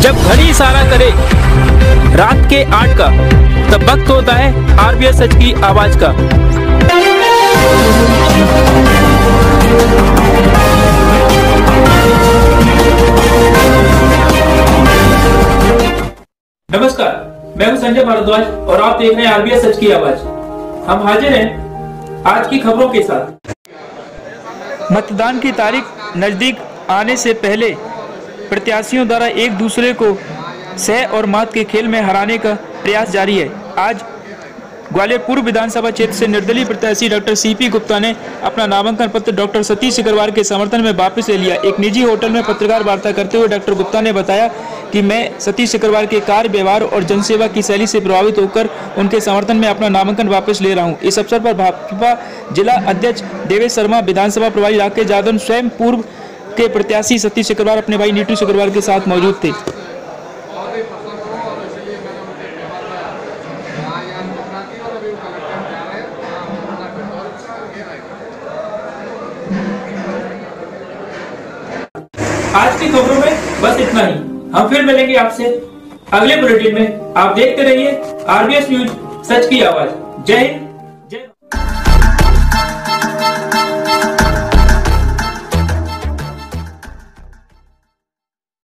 जब घड़ी इशारा करे, रात के आठ का, तब वक्त होता है आरबीएस सच की आवाज़ का। नमस्कार, मैं हूँ संजय भारद्वाज और आप देख रहे हैं आरबीएस सच की आवाज़। हम हाजिर हैं आज की खबरों के साथ। मतदान की तारीख नज़दीक आने से पहले प्रत्याशियों द्वारा एक दूसरे को सह और मात के खेल में हराने का प्रयास जारी है। आज ग्वालियर पूर्व विधानसभा क्षेत्र से निर्दलीय प्रत्याशी डॉक्टर सीपी गुप्ता ने अपना नामांकन पत्र डॉक्टर सतीश अग्रवाल के समर्थन में वापस ले लिया। एक निजी होटल में पत्रकार वार्ता करते हुए डॉक्टर गुप्ता ने बताया कि मैं सतीश अग्रवाल के कार्य, व्यवहार और जनसेवा की शैली से प्रभावित होकर उनके समर्थन में अपना नामांकन वापस ले रहा हूँ। इस अवसर पर भाजपा जिला अध्यक्ष देवेश शर्मा, विधानसभा प्रभारी राकेश यादव, स्वयं पूर्व के प्रत्याशी सतीश अग्रवाल अपने भाई नीटू अग्रवाल के साथ मौजूद थे। आज की खबरों में बस इतना ही। हम फिर मिलेंगे आपसे अगले बुलेटिन में। आप देखते रहिए आरबीएस न्यूज़, सच की आवाज़। जय हिंद।